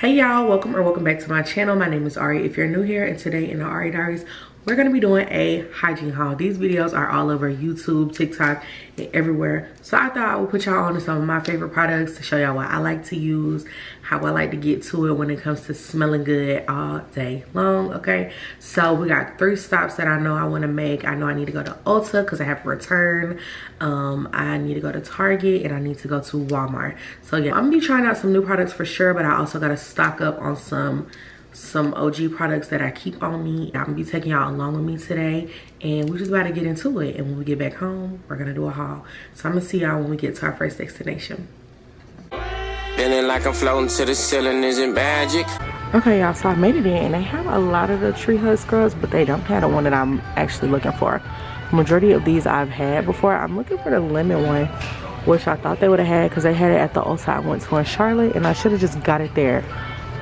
hey y'all welcome or welcome back to my channel. My name is R'rey if you're new here and today in the R'rey diaries we're going to be doing a hygiene haul. These videos are all over youtube tiktok and everywhere. So i thought i would put y'all on to some of my favorite products to show y'all what i like to use how i like to get to it when it comes to smelling good all day long okay? So we got three stops that i know i want to make. I know i need to go to ulta because i have a return. Um i need to go to target and i need to go to walmart. So yeah i'm gonna be trying out some new products for sure but i also got to stock up on some some OG products that I keep on me. I'm gonna be taking y'all along with me today and we're just about to get into it. And when we get back home, we're gonna do a haul. So I'm gonna see y'all when we get to our first destination. Feeling like I'm floating to the ceiling isn't magic. Okay, y'all, so I made it in and they have a lot of the Tree Hut scrubs, but they don't have the one that I'm actually looking for. majority of these I've had before. I'm looking for the lemon one, which I thought they would have had because they had it at the Ulta I went to in Charlotte and I should have just got it there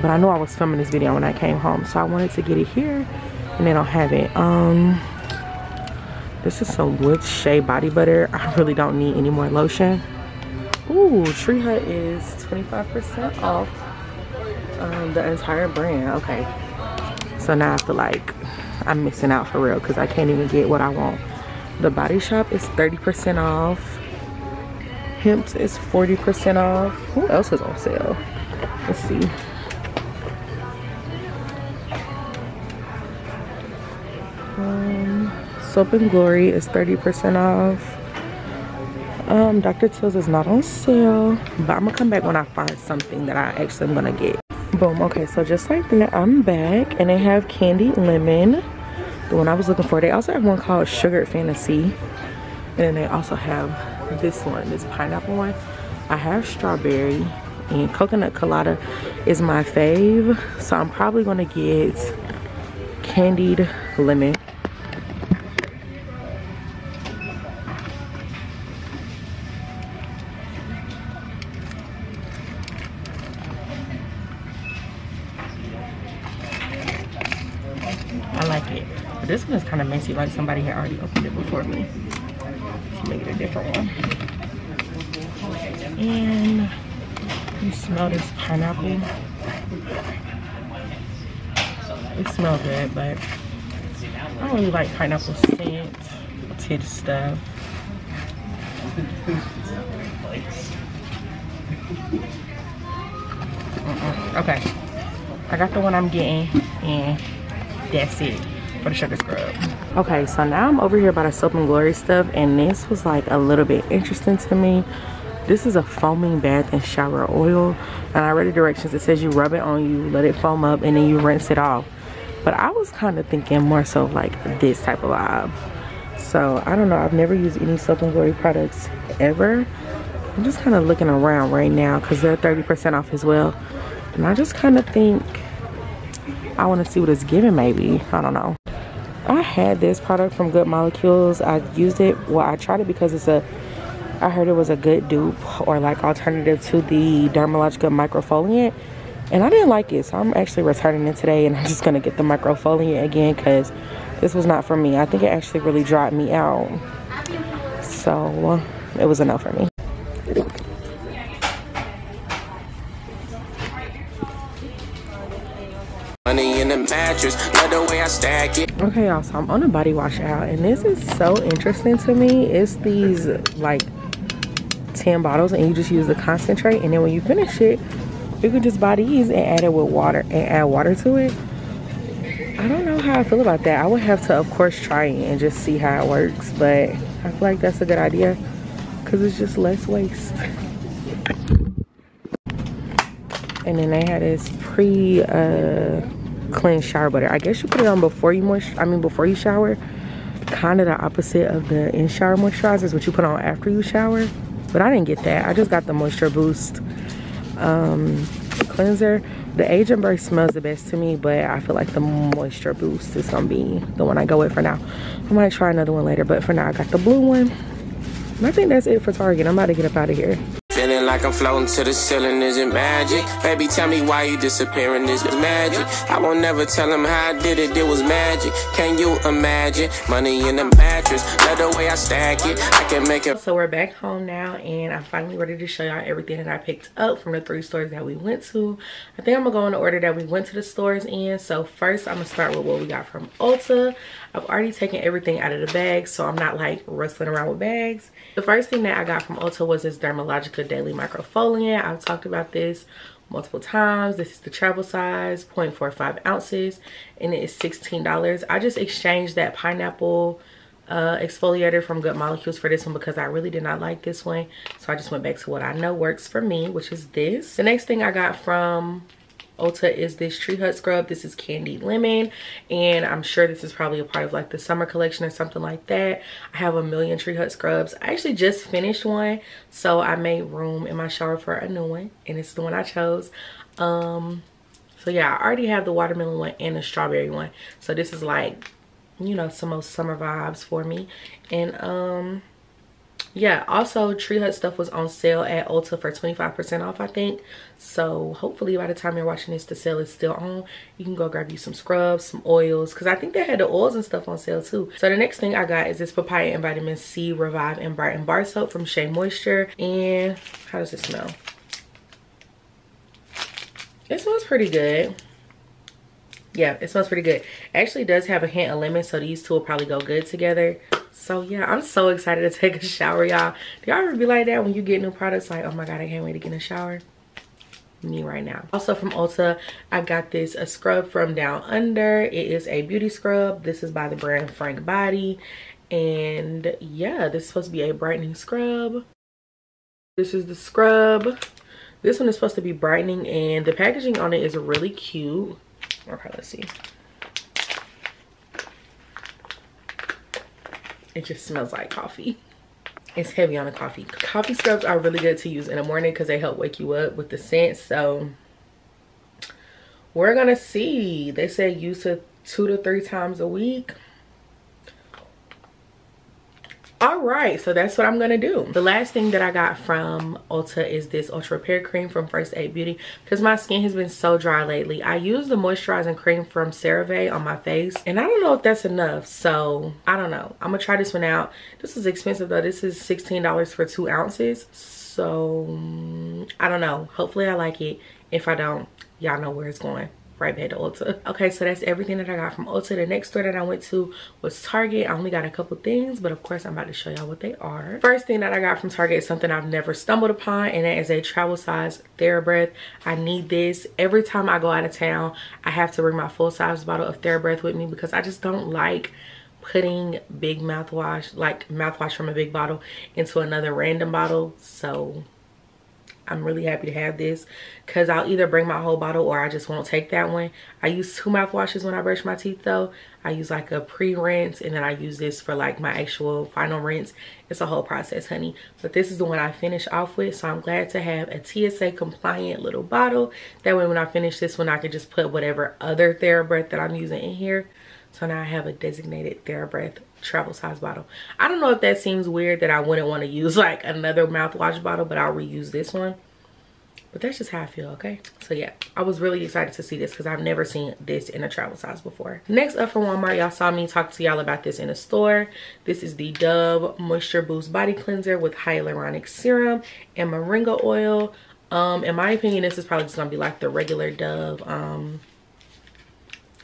but I know I was filming this video when I came home so I wanted to get it here and they don't have it. Um this is some good shea body butter. I really don't need any more lotion. Ooh, Tree Hut is 25% off um, the entire brand. Okay. So now I feel like I'm missing out for real because I can't even get what I want. The body shop is 30% off. Hempz is 40% off. Who else is on sale? Let's see Soap and Glory is 30% off. Um, Dr. Teal's is not on sale, but I'm gonna come back when I find something that I actually am gonna get. Boom, okay, so just like that, I'm back and they have Candy Lemon, the one I was looking for. They also have one called Sugar Fantasy. And then they also have this one, this pineapple one. I have strawberry and coconut colada is my fave. So I'm probably gonna get candied lemon this one is kind of messy, like somebody had already opened it before me. Let's make it a different one. And you smell this pineapple. It smells good, but I don't really like pineapple scent, tit stuff. Okay, I got the one I'm getting, and that's it for the sugar scrub. Okay, so now I'm over here by the Soap and Glory stuff, and this was like a little bit interesting to me. This is a foaming bath and shower oil, and I read the directions. It says you rub it on you, let it foam up, and then you rinse it off. But I was kind of thinking more so like this type of vibe. So I don't know. I've never used any Soap and Glory products ever. I'm just kind of looking around right now because they're 30% off as well. And I just kind of think I want to see what it's giving maybe. I don't know. I had this product from Good Molecules. I used it. Well, I tried it because it's a. I heard it was a good dupe or like alternative to the Dermalogica microfoliant. And I didn't like it. So I'm actually returning it today and I'm just to get the microfoliant again because this was not for me. I think it actually really dried me out. So it was enough for me. Mattress, love the way I stack it. Okay, y'all, so I'm on a body wash out, and this is so interesting to me. It's these like 10 bottles, and you just use the concentrate, and then when you finish it, you can just buy these and add it with water and add water to it. I don't know how I feel about that. I would have to, of course, try it and just see how it works, but I feel like that's a good idea because it's just less waste. and then they had this pre uh cleanse shower butter. I guess you put it on before you moist i mean before you shower. Kind of the opposite of the in shower moisturizers what you put on after you shower. But i didn't get that. I just got the moisture boost um cleanser. The Age agent burst smells the best to me but i feel like the moisture boost is gonna be the one i go with for now. I might try another one later but for now i got the blue one. And i think that's it for target. I'm about to get up out of here Feeling like I'm floating to the ceiling, is it magic? Baby, tell me why you disappearing, is it magic? I won't never tell him how I did it, it was magic. Can you imagine? Money in the mattress, let the way I stack it, I can make it. So we're back home now and I'm finally ready to show y'all everything that I picked up from the three stores that we went to. I think I'm gonna go in the order that we went to the stores in. So first I'm gonna start with what we got from Ulta. I've already taken everything out of the bag so I'm not like rustling around with bags. The first thing that I got from Ulta was this Dermalogica Daily Microfoliant. I've talked about this multiple times. This is the travel size, 0.45 ounces, and it is $16. I just exchanged that pineapple uh, exfoliator from Good Molecules for this one because I really did not like this one. So I just went back to what I know works for me, which is this. The next thing I got from Ulta is this Tree Hut scrub. This is Candy Lemon. And I'm sure this is probably a part of like the summer collection or something like that. I have a million Tree Hut scrubs. I actually just finished one. So I made room in my shower for a new one. And it's the one I chose. Um, so yeah, I already have the watermelon one and the strawberry one. So this is like, you know, some of summer vibes for me. And um yeah also tree hut stuff was on sale at ulta for 25 percent off i think. So hopefully by the time you're watching this the sale is still on. You can go grab you some scrubs some oils because i think they had the oils and stuff on sale too. So the next thing i got is this papaya and vitamin c revive and brighten bar soap from shea moisture. And how does it smell? It smells pretty good. Yeah it smells pretty good. It actually does have a hint of lemon so these two will probably go good together so yeah i'm so excited to take a shower y'all. Do y'all ever be like that when you get new products? Like oh my god i can't wait to get in a shower? Me right now. Also from ulta i got this a scrub from down under. It is a beauty scrub. This is by the brand frank body. And yeah this is supposed to be a brightening scrub. This is the scrub. This one is supposed to be brightening and the packaging on it is really cute. Okay let's see it just smells like coffee. It's heavy on the coffee. Coffee scrubs are really good to use in the morning because they help wake you up with the scent so we're gonna see. They say use it two to three times a week all right so that's what i'm gonna do. The last thing that i got from ulta is this ultra repair cream from first aid beauty because my skin has been so dry lately. I use the moisturizing cream from cerave on my face and i don't know if that's enough so i don't know. I'm gonna try this one out. This is expensive though. This is 16 dollars for two ounces so mm, i don't know. Hopefully i like it. If i don't y'all know where it's going right back to Ulta. Okay, so that's everything that I got from Ulta. The next store that I went to was Target. I only got a couple things, but of course I'm about to show y'all what they are. First thing that I got from Target is something I've never stumbled upon, and that is a travel size TheraBreath. I need this. Every time I go out of town, I have to bring my full size bottle of TheraBreath with me because I just don't like putting big mouthwash, like mouthwash from a big bottle into another random bottle. So I'm really happy to have this because I'll either bring my whole bottle or I just won't take that one. I use two mouthwashes when I brush my teeth though. I use like a pre-rinse and then I use this for like my actual final rinse. It's a whole process, honey. But this is the one I finish off with. So I'm glad to have a TSA compliant little bottle. That way when I finish this one, I can just put whatever other TheraBreath that I'm using in here. So now I have a designated TheraBreath travel size bottle. I don't know if that seems weird that I wouldn't want to use like another mouthwash bottle, but I'll reuse this one. But that's just how I feel, okay? So yeah, I was really excited to see this because I've never seen this in a travel size before. Next up from Walmart, y'all saw me talk to y'all about this in a store. This is the Dove Moisture Boost Body Cleanser with Hyaluronic Serum and Moringa Oil. Um, in my opinion, this is probably just gonna be like the regular Dove um,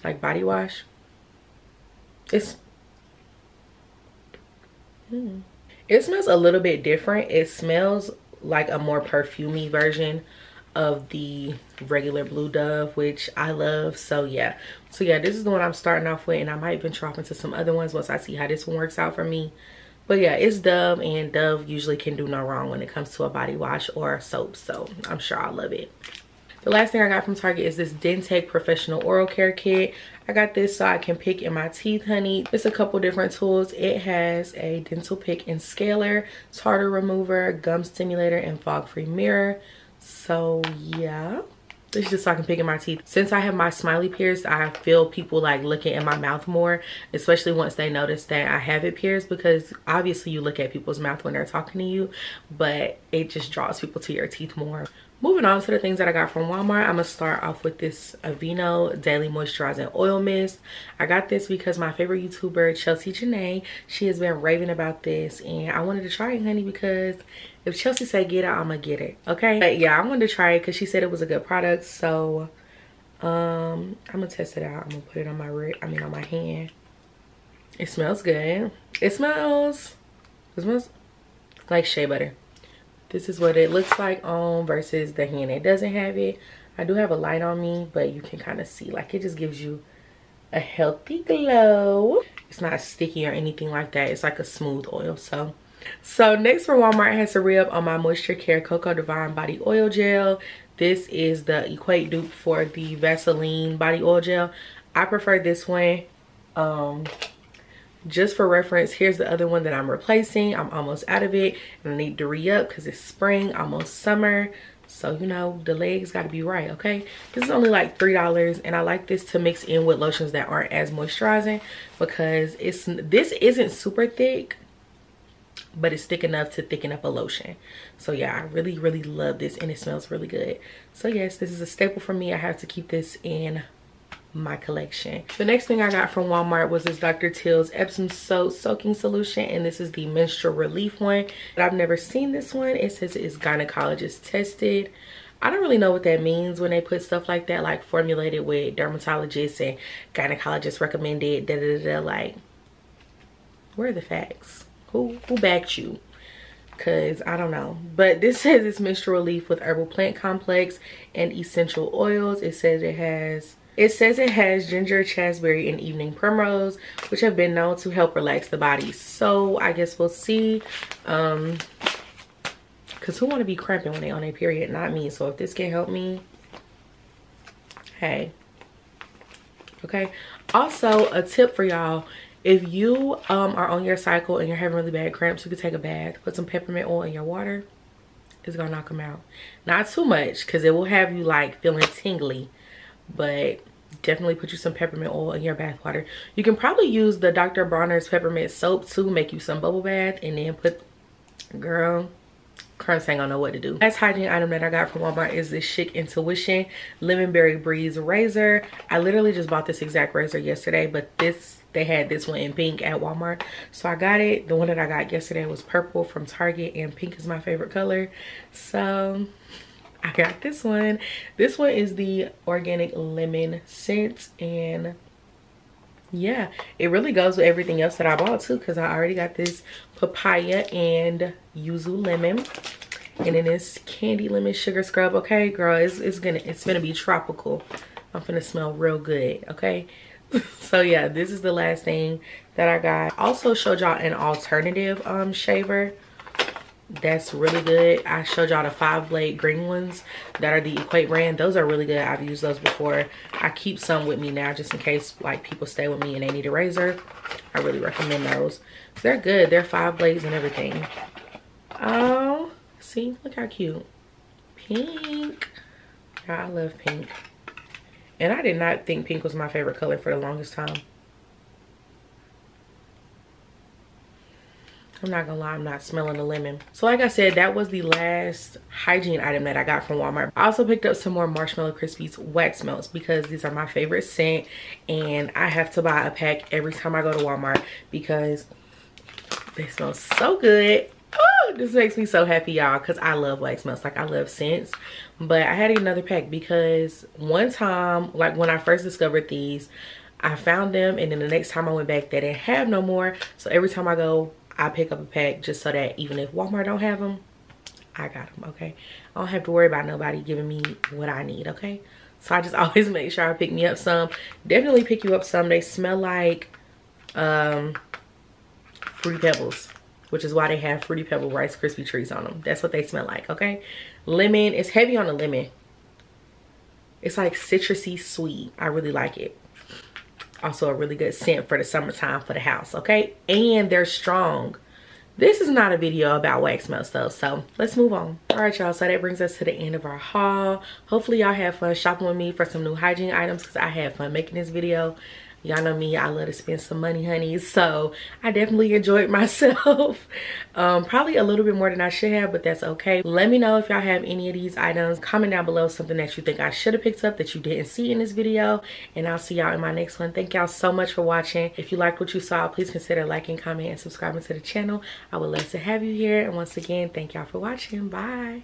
like body wash it's it smells a little bit different. It smells like a more perfumey version of the regular blue dove which i love. So yeah. So yeah this is the one i'm starting off with and i might venture off into some other ones once i see how this one works out for me. But yeah it's dove and dove usually can do no wrong when it comes to a body wash or soap so i'm sure i'll love it the last thing I got from Target is this DenTek Professional Oral Care Kit. I got this so I can pick in my teeth, honey. It's a couple different tools. It has a dental pick and scaler, tartar remover, gum stimulator, and fog-free mirror. So yeah, is just so I can pick in my teeth. Since I have my smiley pierced, I feel people like looking in my mouth more, especially once they notice that I have it pierced because obviously you look at people's mouth when they're talking to you, but it just draws people to your teeth more. Moving on to the things that I got from Walmart, I'm gonna start off with this Aveeno Daily Moisturizing Oil Mist. I got this because my favorite YouTuber, Chelsea Janae, she has been raving about this and I wanted to try it, honey, because if Chelsea say get it, I'm gonna get it, okay? But yeah, I wanted to try it because she said it was a good product, so um, I'm gonna test it out. I'm gonna put it on my, I mean on my hand. It smells good. It smells, it smells like shea butter this is what it looks like on versus the hand. It doesn't have it. I do have a light on me but you can kind of see like it just gives you a healthy glow. It's not sticky or anything like that. It's like a smooth oil so. So next for walmart i had to re-up on my moisture care cocoa divine body oil gel. This is the equate dupe for the vaseline body oil gel. I prefer this one um just for reference here's the other one that i'm replacing. I'm almost out of it and i need to re-up because it's spring almost summer. So you know the legs got to be right okay? This is only like three dollars and i like this to mix in with lotions that aren't as moisturizing because it's this isn't super thick but it's thick enough to thicken up a lotion. So yeah i really really love this and it smells really good. So yes this is a staple for me. I have to keep this in my collection. The next thing I got from Walmart was this Dr. Teal's Epsom Salt Soaking Solution and this is the menstrual relief one. But I've never seen this one. It says it's gynecologist tested. I don't really know what that means when they put stuff like that, like formulated with dermatologists and gynecologists recommended, da da da, da like, where are the facts? Who, who backed you? because I don't know. But this says it's menstrual relief with herbal plant complex and essential oils. It says it has it says it has ginger, chasteberry, and evening primrose, which have been known to help relax the body. So I guess we'll see. Um, Cause who want to be cramping when they on a period? Not me. So if this can help me, hey. Okay. Also, a tip for y'all. If you um, are on your cycle and you're having really bad cramps, you can take a bath. Put some peppermint oil in your water. It's to knock them out. Not too much because it will have you like feeling tingly but definitely put you some peppermint oil in your bath water. You can probably use the dr bronner's peppermint soap to make you some bubble bath and then put girl currents ain't gonna know what to do. Last hygiene item that i got from walmart is this Schick intuition lemon berry breeze razor. I literally just bought this exact razor yesterday but this they had this one in pink at walmart. So i got it. The one that i got yesterday was purple from target and pink is my favorite color. So I got this one. This one is the organic lemon scent and yeah, it really goes with everything else that I bought too because I already got this papaya and yuzu lemon. And then this candy lemon sugar scrub. Okay, girl, it's, it's gonna it's gonna be tropical. I'm gonna smell real good, okay? so yeah, this is the last thing that I got. Also showed y'all an alternative um shaver that's really good. I showed y'all the five blade green ones that are the equate brand. Those are really good. I've used those before. I keep some with me now just in case like people stay with me and they need a razor. I really recommend those. They're good. They're five blades and everything. Oh see look how cute. Pink. I love pink. And i did not think pink was my favorite color for the longest time I'm not gonna lie, I'm not smelling the lemon. So like I said, that was the last hygiene item that I got from Walmart. I also picked up some more Marshmallow Krispies wax melts because these are my favorite scent and I have to buy a pack every time I go to Walmart because they smell so good. Oh, this makes me so happy y'all because I love wax melts like I love scents but I had another pack because one time like when I first discovered these I found them and then the next time I went back they didn't have no more so every time I go I pick up a pack just so that even if Walmart don't have them, I got them, okay? I don't have to worry about nobody giving me what I need, okay? So I just always make sure I pick me up some. Definitely pick you up some. They smell like um, Fruity Pebbles, which is why they have Fruity Pebble Rice Krispie Treats on them. That's what they smell like, okay? Lemon, it's heavy on the lemon. It's like citrusy sweet. I really like it also a really good scent for the summertime for the house okay? And they're strong. This is not a video about wax melt stuff so let's move on. All right y'all so that brings us to the end of our haul. Hopefully y'all have fun shopping with me for some new hygiene items because i had fun making this video y'all know me i love to spend some money honey. So i definitely enjoyed myself. Um, probably a little bit more than i should have but that's okay. Let me know if y'all have any of these items. Comment down below something that you think i should have picked up that you didn't see in this video and i'll see y'all in my next one. Thank y'all so much for watching. If you liked what you saw please consider liking comment and subscribing to the channel. I would love to have you here. And once again thank y'all for watching. Bye